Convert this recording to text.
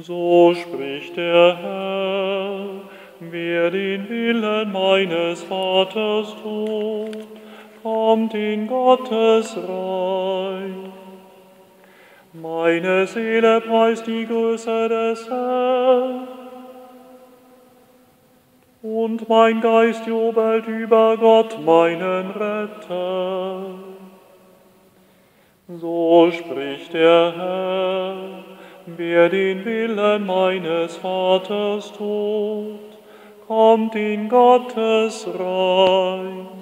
So spricht der Herr, wer den Willen meines Vaters tut, kommt in Gottes Reich. Meine Seele preist die Größe des Herrn. Und mein Geist jubelt über Gott, meinen Retter. So spricht der Herr, wer den Willen meines Vaters tut, kommt in Gottes Reich.